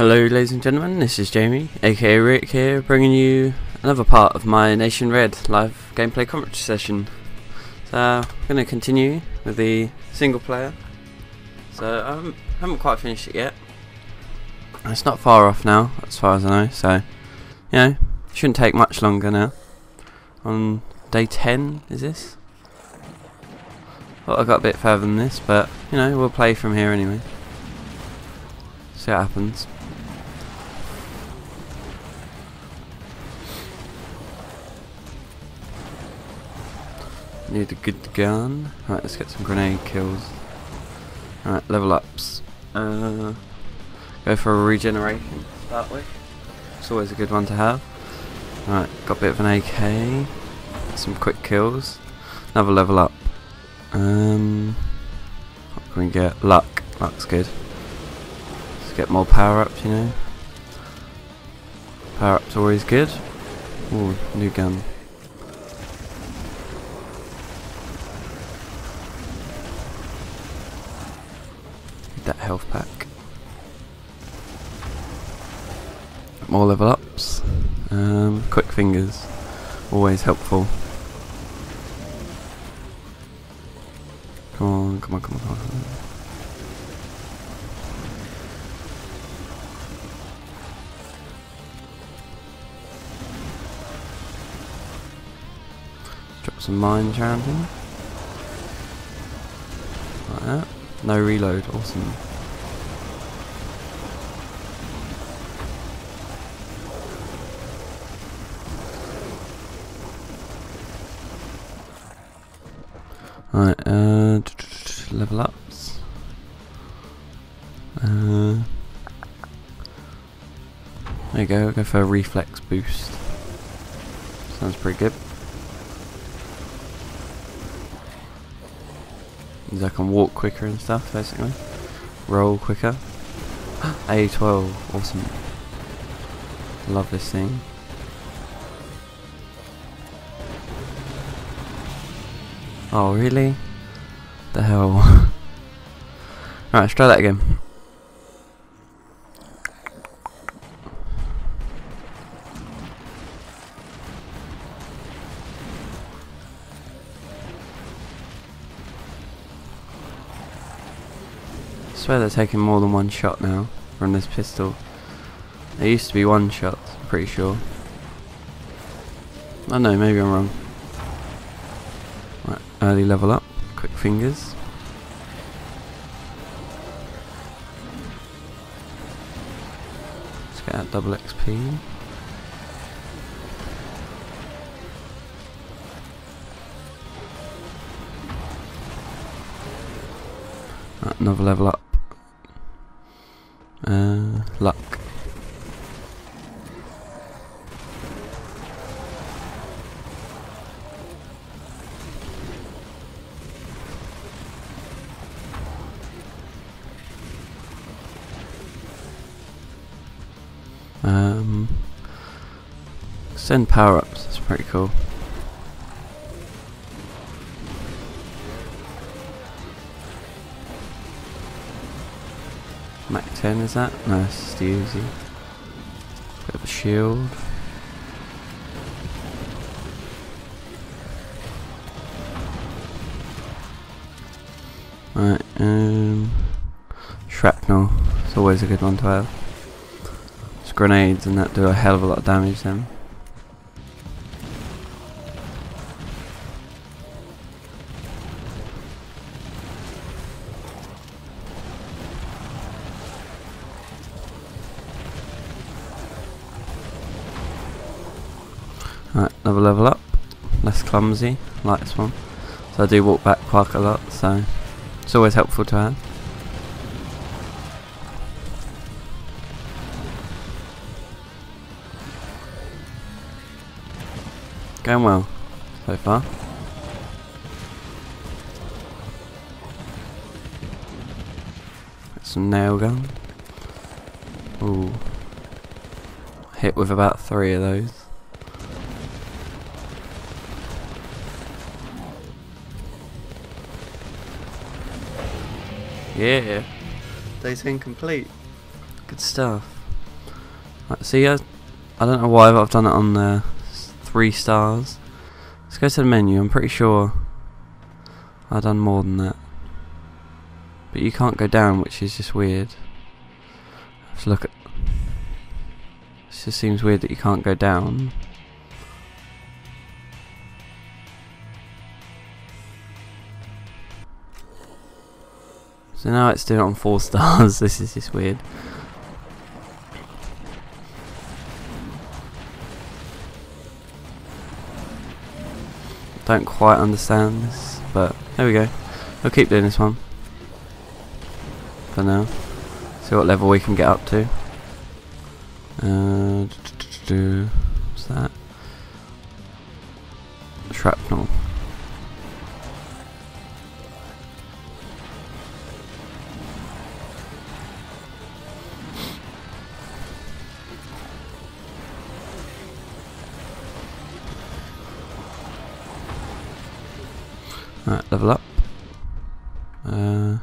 Hello, ladies and gentlemen. This is Jamie, aka Rick, here, bringing you another part of my Nation Red live gameplay commentary session. So, I'm going to continue with the single player. So, I haven't, haven't quite finished it yet. It's not far off now, as far as I know. So, you know, shouldn't take much longer now. On day 10, is this? Thought I got a bit further than this, but, you know, we'll play from here anyway. See what happens. Need a good gun. Right, let's get some grenade kills. Alright, level ups. Uh, go for a regeneration start with. It's always a good one to have. Alright, got a bit of an AK. Some quick kills. Another level up. Um, what can we get? Luck. Luck's good. Let's get more power ups, you know. Power ups always good. Ooh, new gun. Need that health pack. More level ups. Um, quick fingers. Always helpful. Come on, come on, come on, come on. Drop some mines around him. Like that. No reload, awesome. Alright, uh, level ups. Uh, there you go, go for a reflex boost. Sounds pretty good. Means I can walk quicker and stuff, basically. Roll quicker. A12, awesome. Love this thing. Oh, really? The hell? right, let's try that again. Swear they're taking more than one shot now from this pistol. There used to be one shot, I'm pretty sure. I don't know, maybe I'm wrong. Right, early level up, quick fingers. Let's get that double XP. Another level up. Send power ups. That's pretty cool. Mac 10 is that? No, it's the Uzi. Bit of a shield. Right, um, shrapnel. It's always a good one to have. It's grenades and that do a hell of a lot of damage then. Level up. Less clumsy, like this one. So I do walk back quite a lot, so it's always helpful to have. Going well so far. Got some nail gun. Ooh. Hit with about three of those. Yeah. Day 10 complete. Good stuff. Right, see, I, I don't know why, but I've done it on the three stars. Let's go to the menu. I'm pretty sure I've done more than that. But you can't go down, which is just weird. Let's look at. It just seems weird that you can't go down. So now it's doing it on four stars. this is just weird. Don't quite understand this, but there we go. We'll keep doing this one for now. See what level we can get up to. Uh, what's that? Shrapnel. Alright, level up. Uh,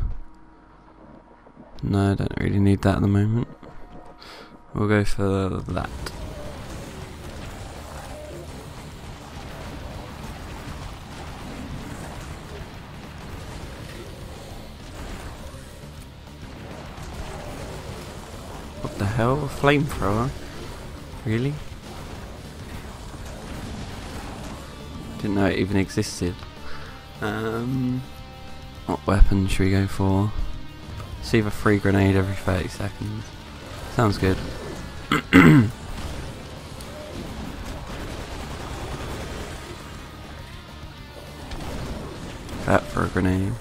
no, I don't really need that at the moment. We'll go for that. What the hell? A flamethrower? Really? Didn't know it even existed. Um, what weapon should we go for? See a free grenade every 30 seconds. Sounds good. that for a grenade.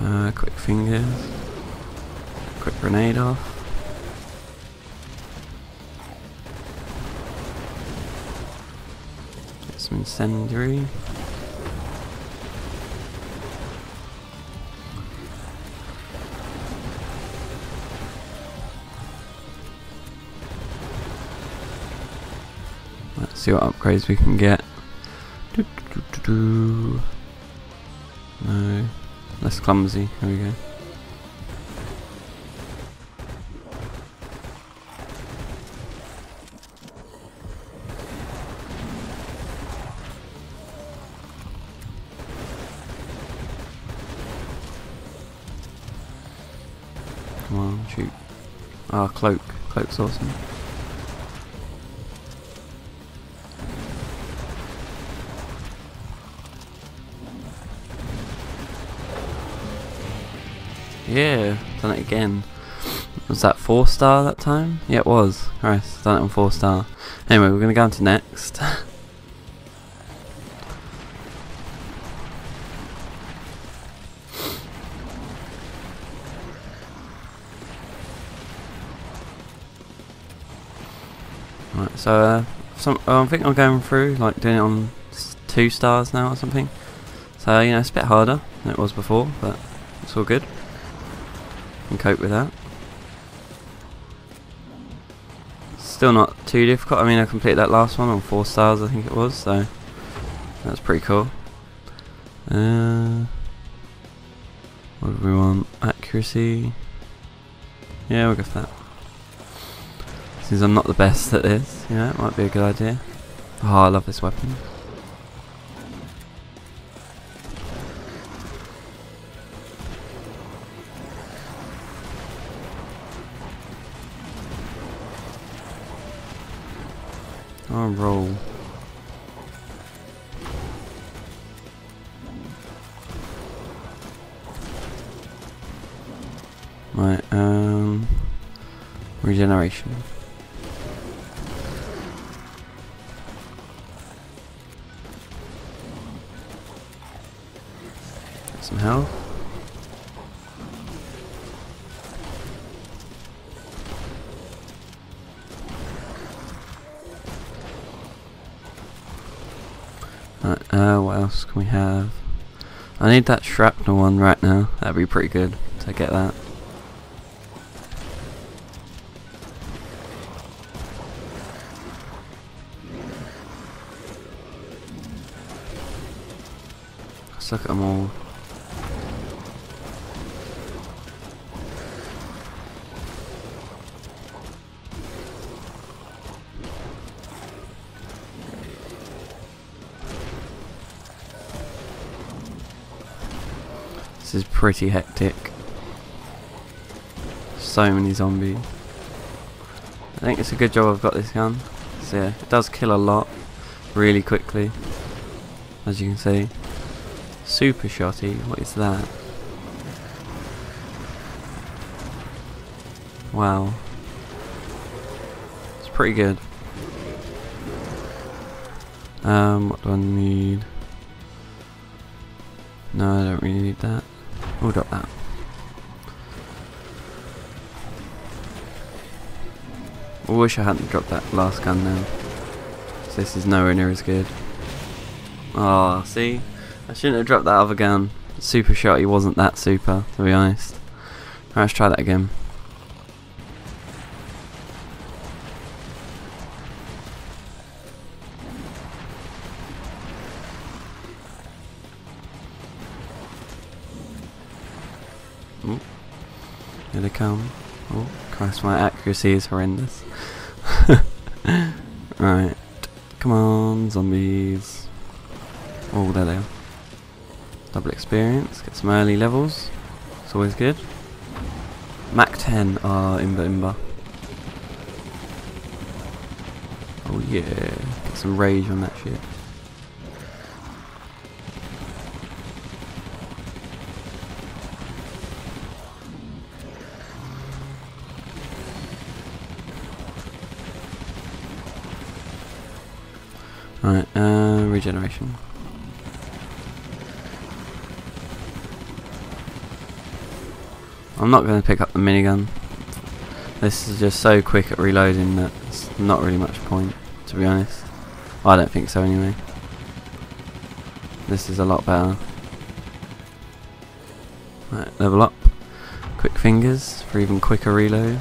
Uh, quick fingers. Quick grenade off. Get some incendiary. Let's see what upgrades we can get. No, less clumsy. Here we go. Shoot. Ah, cloak. Cloak's awesome. Yeah, done it again. Was that four star that time? Yeah, it was. Christ, done it on four star. Anyway, we're gonna go on to next. So uh, some, uh, I think I'm going through like doing it on two stars now or something. So you know, it's a bit harder than it was before, but it's all good. Can cope with that. Still not too difficult. I mean, I completed that last one on four stars, I think it was. So that's pretty cool. Uh, what do we want? Accuracy. Yeah, we'll go for that. Since I'm not the best at this, you know, it might be a good idea. Oh, I love this weapon. I'll roll. Right, um, regeneration. Uh, uh, what else can we have? I need that shrapnel one right now. That'd be pretty good to get that. I suck at them all. This is pretty hectic. So many zombies. I think it's a good job I've got this gun. So yeah, it does kill a lot really quickly. As you can see. Super shotty, what is that? Wow. It's pretty good. Um, what do I need? No, I don't really need that. We'll drop that. I wish I hadn't dropped that last gun now. This is nowhere near as good. Oh, see? I shouldn't have dropped that other gun. Super shotty wasn't that super, to be honest. Right, let's try that again. Come. Oh, Christ, my accuracy is horrendous. right. Come on, zombies. Oh, there they are. Double experience, get some early levels. It's always good. Mac 10, ah, uh, akimbo akimbo. Oh yeah, get some rage on that shit. Right, uh, regeneration. I'm not going to pick up the minigun. This is just so quick at reloading that it's not really much point, to be honest. I don't think so anyway. This is a lot better. Right, level up. Quick fingers for even quicker reload.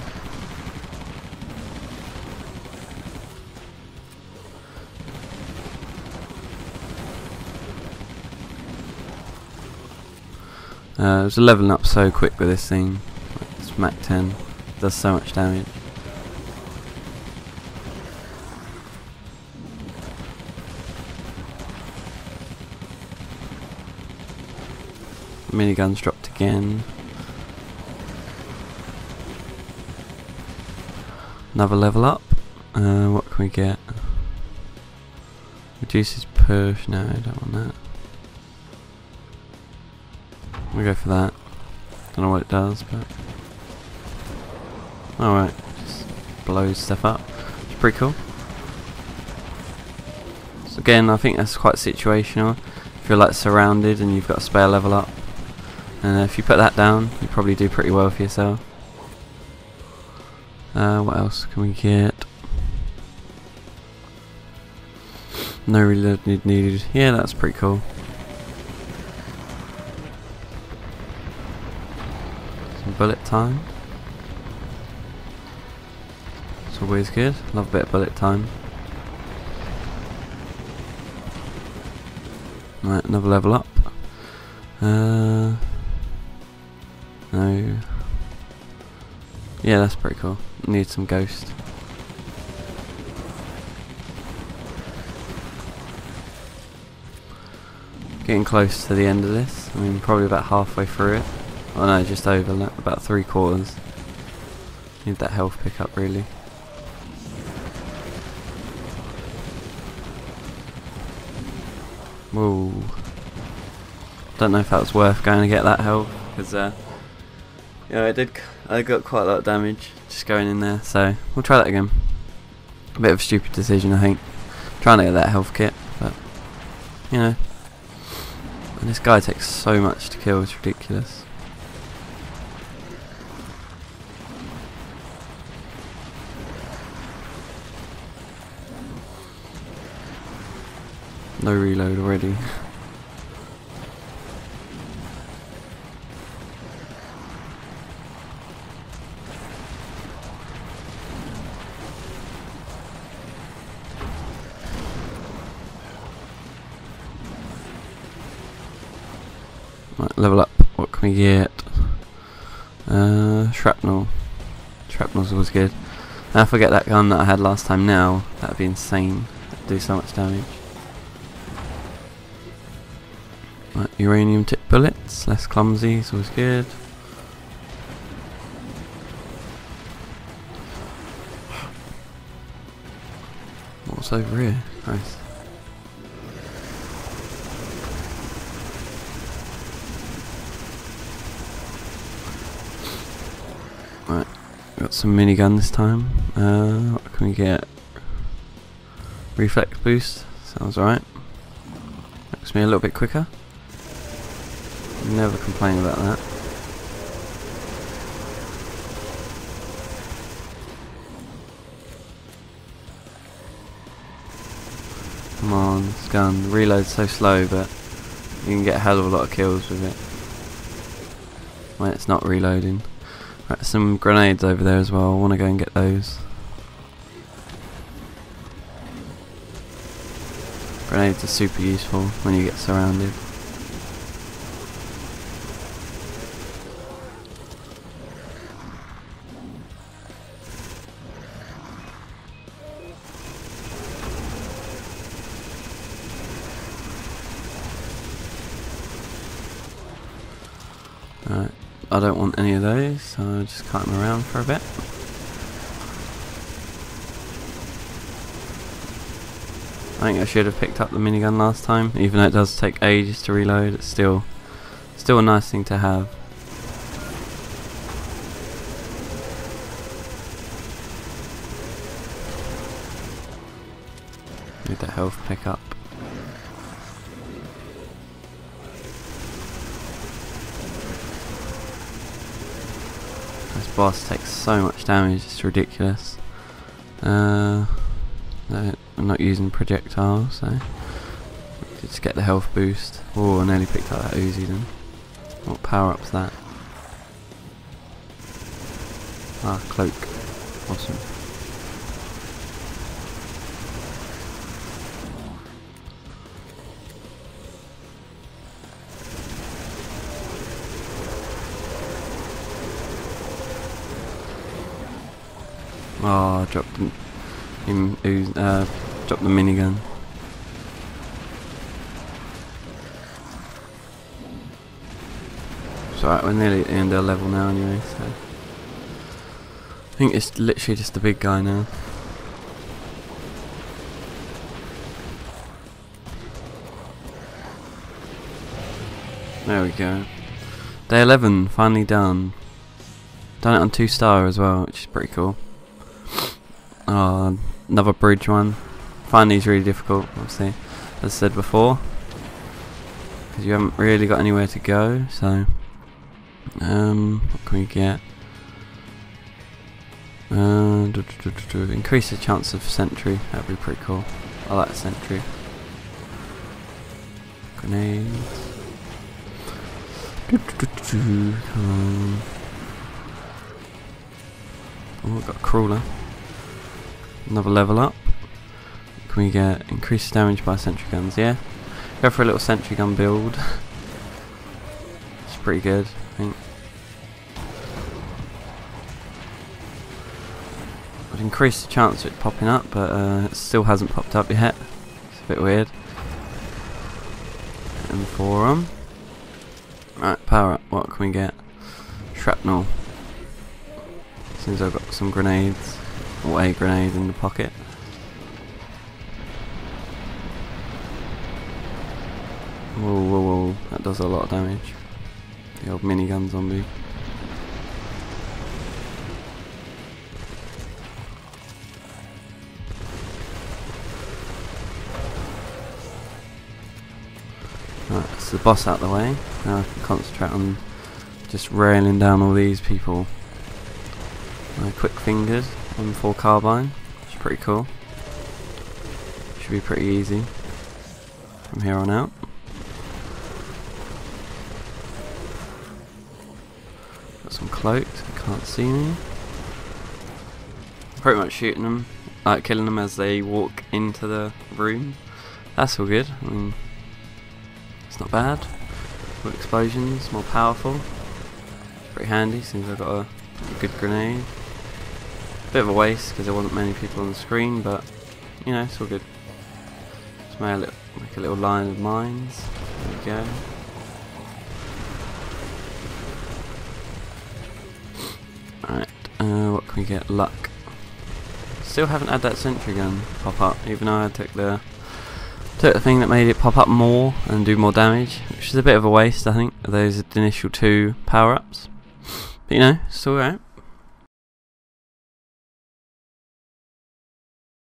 Uh, it was leveling up so quick with this thing. It's Mac 10. Does so much damage. Miniguns dropped again. Another level up. Uh, what can we get? Reduces push. No, I don't want that. We go for that. Don't know what it does, but alright, just blows stuff up. It's pretty cool. So again, I think that's quite situational. If you're like surrounded and you've got a spare level up, and if you put that down, you probably do pretty well for yourself. Uh, what else can we get? No reload needed. Yeah, that's pretty cool. Bullet time. It's always good. Love a bit of bullet time. Right, another level up. Uh, no. Yeah, that's pretty cool. Need some ghost. Getting close to the end of this. I mean, probably about halfway through it. Oh no, just over, about three quarters. Need that health pickup really. Whoa. Don't know if that was worth going to get that health, because uh, I did. I got quite a lot of damage just going in there, so we'll try that again. A bit of a stupid decision, I think. Trying to get that health kit, but you know. And this guy takes so much to kill, it's ridiculous. No reload already. Right, level up. What can we get? Uh, shrapnel. Shrapnel's always good. I forget that gun that I had last time now, that'd be insane. That'd do so much damage. Uranium tip bullets, less clumsy, is always good. What's over here? Nice. Right, got some minigun this time. Uh, what can we get? Reflex boost, sounds alright. Makes me a little bit quicker. Never complain about that. Come on, this gun. Reload's so slow, but you can get a hell of a lot of kills with it. When it's not reloading. Right, some grenades over there as well. I want to go and get those. Grenades are super useful when you get surrounded. I don't want any of those, so I'll just cut them around for a bit. I think I should have picked up the minigun last time, even though it does take ages to reload, it's still still a nice thing to have. Need the health pickup. This boss takes so much damage, it's ridiculous. Uh, I'm not using projectiles, so just get the health boost. Oh, I nearly picked up that Uzi then. What power up's that? Ah, cloak. Awesome. Oh, I dropped him. him uh, dropped the minigun. Alright, we're nearly at the end of the level now anyway, so. I think it's literally just the big guy now. There we go. Day 11, finally done. Done it on 2 star as well, which is pretty cool. Oh, another bridge one. Find these really difficult, obviously, as I said before. Because you haven't really got anywhere to go, so. Um, what can we get? Uh, do, do, do, increase the chance of sentry, that'd be pretty cool. I like sentry. Grenades. Come on. Oh, I've got a crawler. Another level up. Can we get increased damage by sentry guns? Yeah. Go for a little sentry gun build. it's pretty good, I think. I've increased the chance of it popping up, but uh, it still hasn't popped up yet. It's a bit weird. And forearm. Right, power up. What can we get? Shrapnel. Seems I've got some grenades. A grenade in the pocket. Whoa, whoa, whoa. That does a lot of damage. The old minigun zombie. Right, that's the boss out the way. Now I can concentrate on just railing down all these people. My quick fingers on full carbine. It's pretty cool. Should be pretty easy from here on out. Got some cloaked, can't see me. Pretty much shooting them, like killing them as they walk into the room. That's all good. I mean, it's not bad. Multiple explosions, more powerful. Pretty handy since I've got a good grenade. Bit of a waste because there wasn't many people on the screen, but you know, it's all good. Just make a little, make a little line of mines. There we go. Alright, uh, what can we get? Luck. Still haven't had that sentry gun pop up, even though I took the took the thing that made it pop up more and do more damage, which is a bit of a waste, I think, of those initial two power-ups. But you know, it's alright.